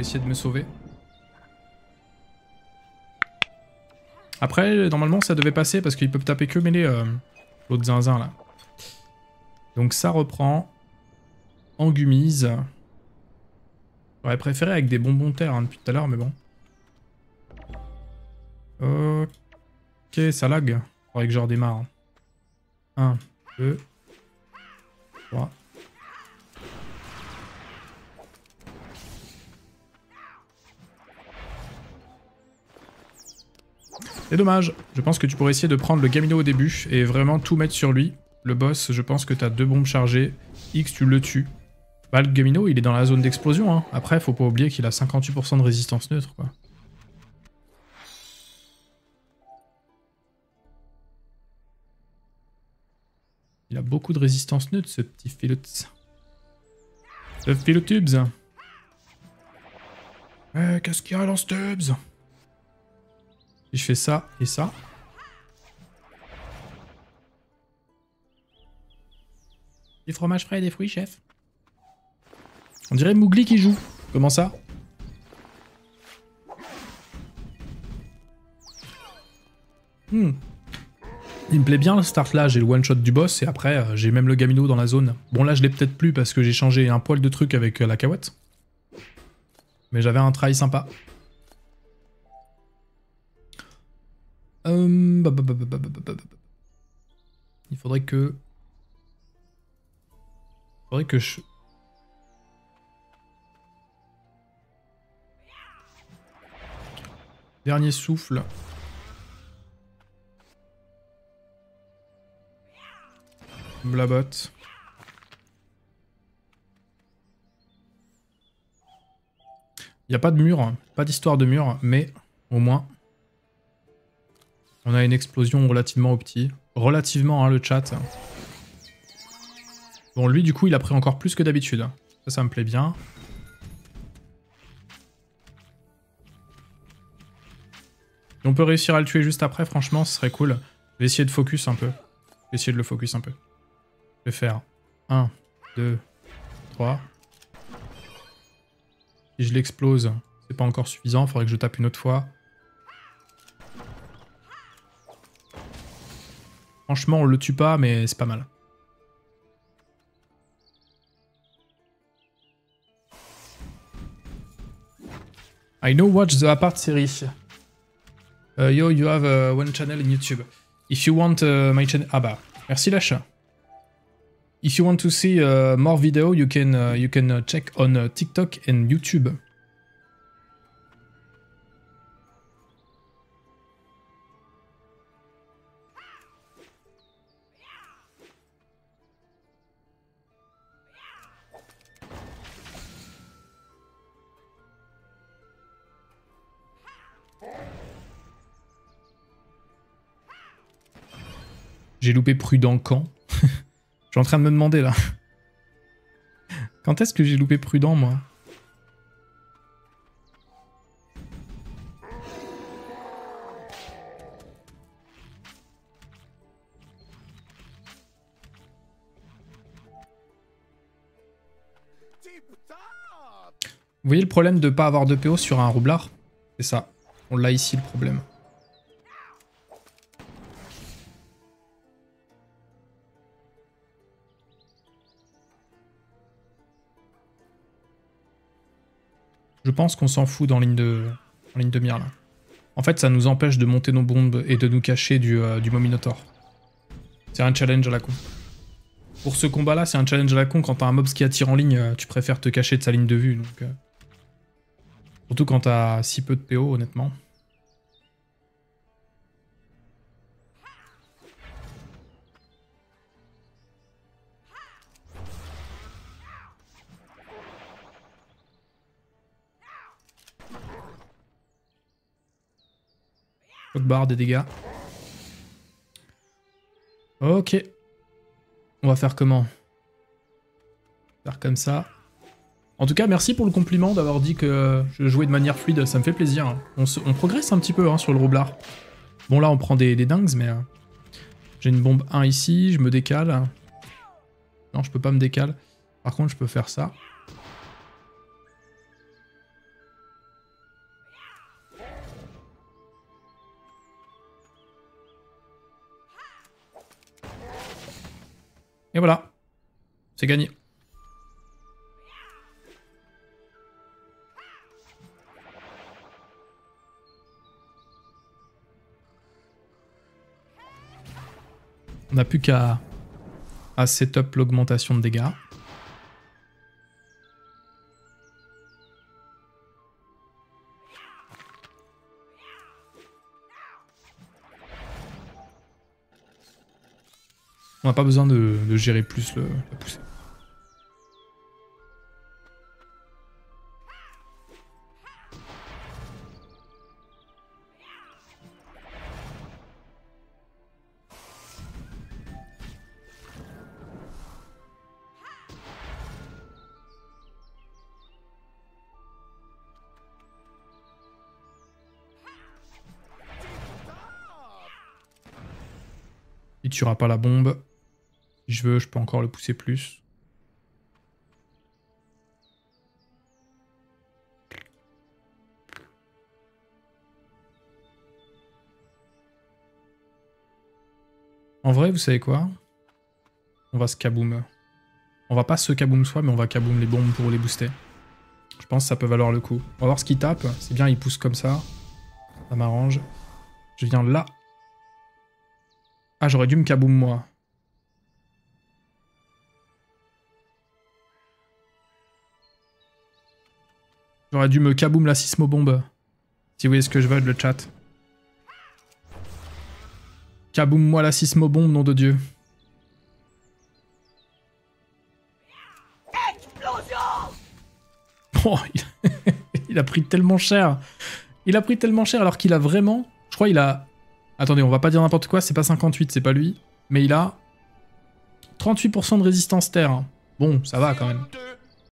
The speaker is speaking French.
essayer de me sauver. Après, normalement, ça devait passer parce qu'ils peuvent taper que mêler euh, l'autre zinzin là. Donc ça reprend. En gumise. J'aurais préféré avec des bonbons terre hein, depuis tout à l'heure, mais bon. Ok, ça lag. Faudrait que je redémarre. 1, 2, 3. C'est dommage. Je pense que tu pourrais essayer de prendre le Gamino au début et vraiment tout mettre sur lui. Le boss, je pense que t'as deux bombes chargées. X, tu le tues. Bah, le Gamino, il est dans la zone d'explosion. Hein. Après, faut pas oublier qu'il a 58% de résistance neutre, quoi. Il a beaucoup de résistance neutre, ce petit Philotubs. Ce Philotubs. Eh, qu'est-ce qu'il y a dans ce tubs? Si je fais ça et ça. Des fromages frais et des fruits, chef. On dirait Mougli qui joue. Comment ça? Hmm. Il me plaît bien le start là, j'ai le one shot du boss et après euh, j'ai même le gamino dans la zone. Bon là je l'ai peut-être plus parce que j'ai changé un poil de truc avec euh, la cahuète. Mais j'avais un try sympa. Il faudrait que... Il faudrait que je... Dernier souffle. Blabot. Il n'y a pas de mur, pas d'histoire de mur, mais au moins, on a une explosion relativement au. Relativement, hein, le chat. Bon, lui, du coup, il a pris encore plus que d'habitude. Ça, ça me plaît bien. on peut réussir à le tuer juste après, franchement, ce serait cool. Je vais essayer de focus un peu. Je vais essayer de le focus un peu. Je vais faire 1, 2, 3. Si je l'explose, c'est pas encore suffisant, faudrait que je tape une autre fois. Franchement, on le tue pas, mais c'est pas mal. I know watch the apart series. Uh, yo, you have uh, one channel in YouTube. If you want uh, my channel... Ah bah, merci l'achat. If you want to see uh, more video, you can uh, you can uh, check on TikTok and YouTube. J'ai loupé prudent quand Je suis en train de me demander là. Quand est-ce que j'ai loupé prudent moi? Vous voyez le problème de pas avoir de PO sur un roublard? C'est ça. On l'a ici le problème. Je pense qu'on s'en fout dans ligne en ligne de mire là. En fait, ça nous empêche de monter nos bombes et de nous cacher du, euh, du Mominotaur. C'est un challenge à la con. Pour ce combat-là, c'est un challenge à la con. Quand t'as un mobs qui attire en ligne, euh, tu préfères te cacher de sa ligne de vue. Donc, euh. Surtout quand t'as si peu de PO, honnêtement. Barre des dégâts. Ok. On va faire comment Faire comme ça. En tout cas, merci pour le compliment d'avoir dit que je jouais de manière fluide, ça me fait plaisir. On, progresse un petit peu hein, sur le roublard. Bon là, on prend des, dingues, mais... Euh, j'ai une bombe 1 ici, je me décale. Non, je peux pas me décaler. Par contre, je peux faire ça. Et voilà. C'est gagné. On n'a plus qu'à à setup l'augmentation de dégâts. On n'a pas besoin de, gérer plus le, la. Il tuera pas la bombe. Si je veux, je peux encore le pousser plus. En vrai, vous savez quoi? On va se kaboom. On va pas se kaboom soi, mais on va kaboom les bombes pour les booster. Je pense que ça peut valoir le coup. On va voir ce qu'il tape. C'est bien, il pousse comme ça. Ça m'arrange. Je viens là. Ah, j'aurais dû me kaboom moi. J'aurais dû me kaboom la sismobombe. Si vous voyez ce que je veux, le chat. Kaboom moi la sismobombe, nom de Dieu. Oh, il... a pris tellement cher. Il a pris tellement cher alors qu'il a vraiment... Je crois il a... Attendez, on va pas dire n'importe quoi, c'est pas 58, c'est pas lui. Mais il a 38% de résistance terre. Bon, ça va quand même.